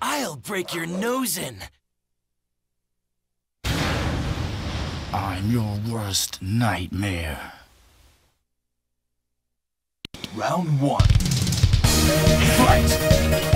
I'll break your nose in. I'm your worst nightmare. Round one. Fight!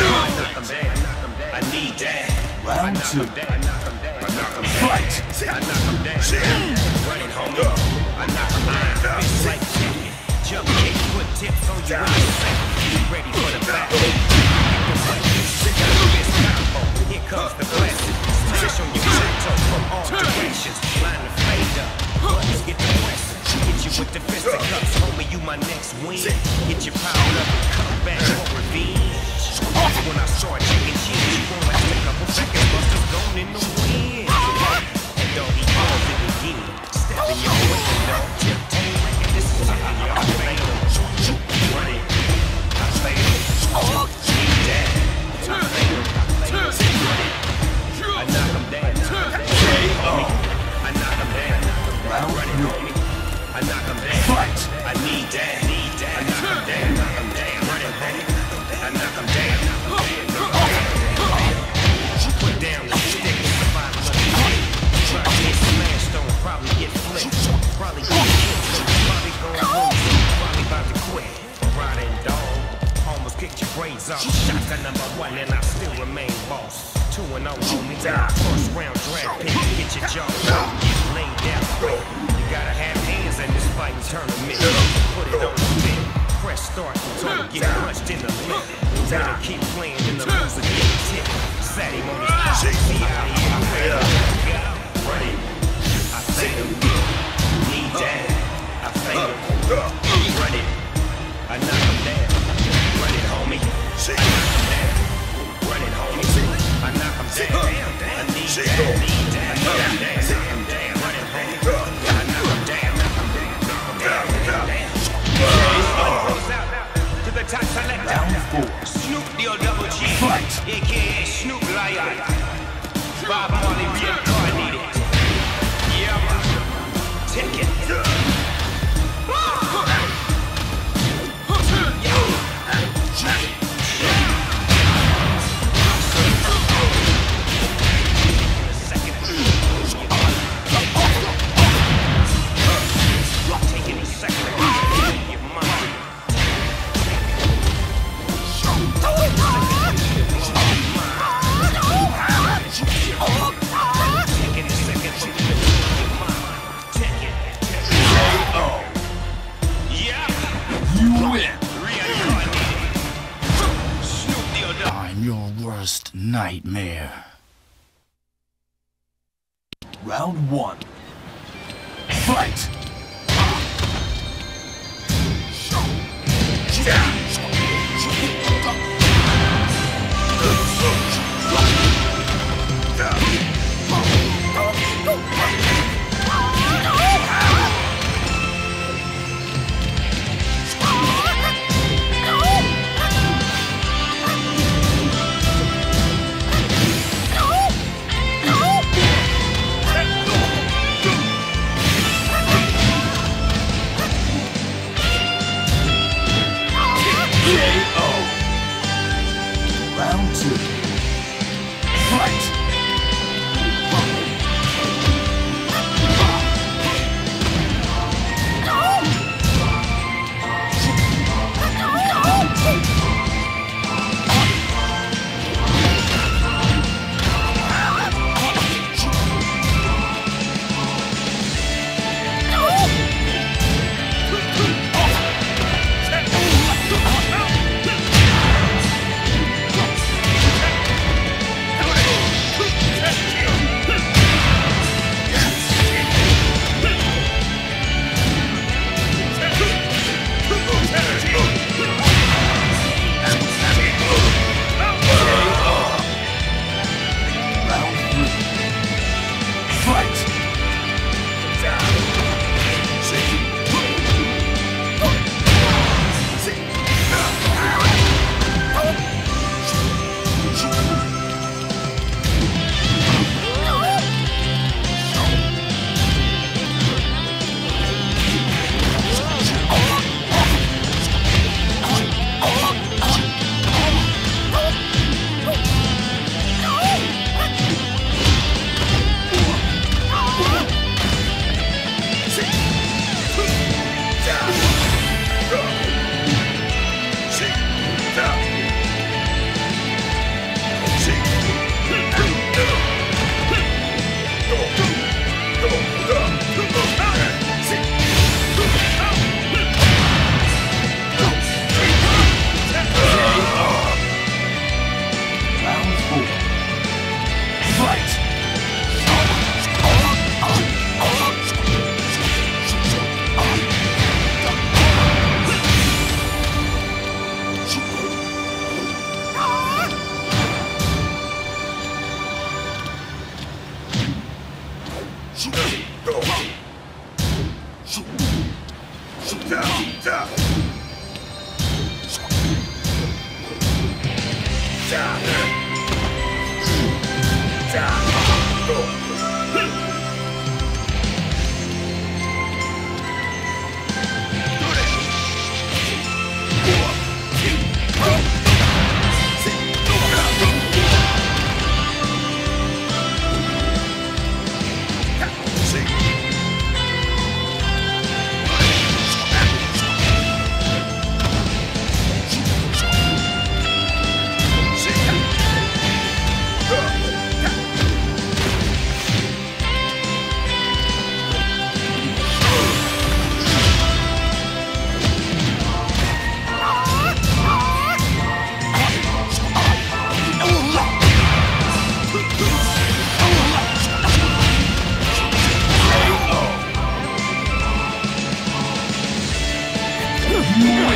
I. Round two. Fight. Running, homie. I knock him down. It's like jump kick, put tips on you when you say you ready for the back. Here comes the classic. Smash on your chateau from all directions. Line the fade up. Buttons get the press. Get you with the fisticuffs, homie. You my next win. Get your power up. Come back or revenge. When I saw it taking chin, she won't last a couple seconds. Must have gone in the wind. And doggy calls it again. Your way tiptoe. This is in your lane. Shoot, shoot, running. I. Shoot, shoot. You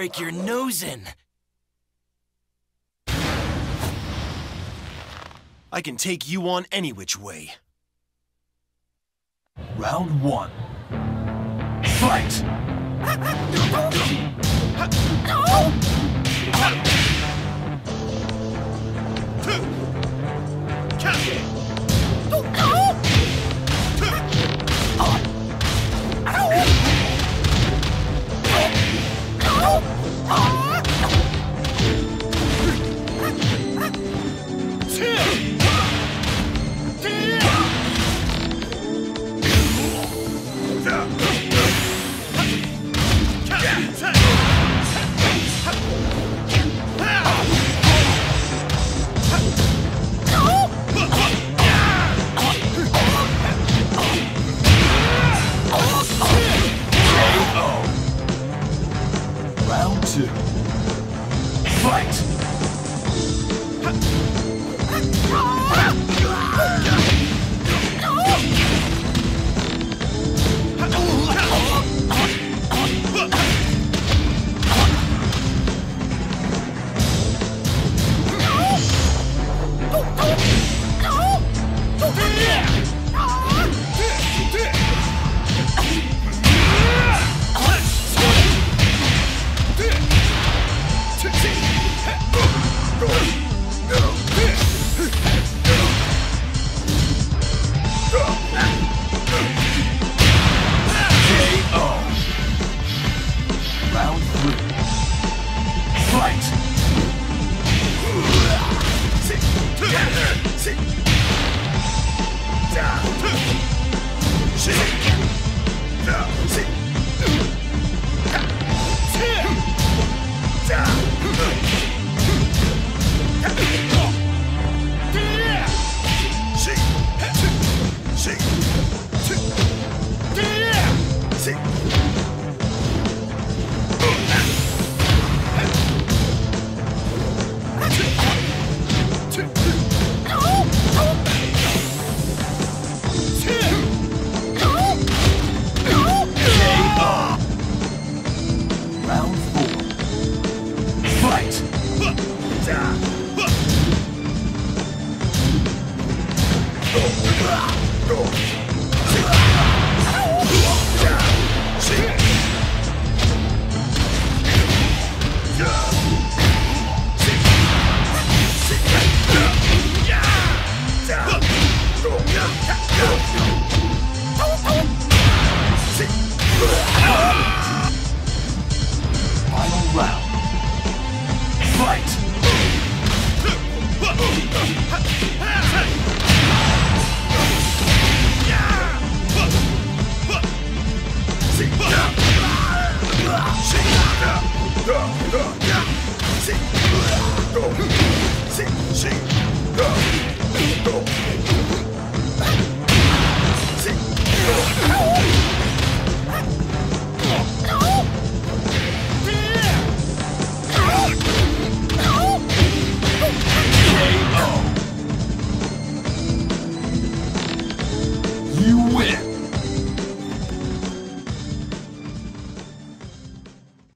break your nose in. I can take you on any which way. Round one. Fight! Round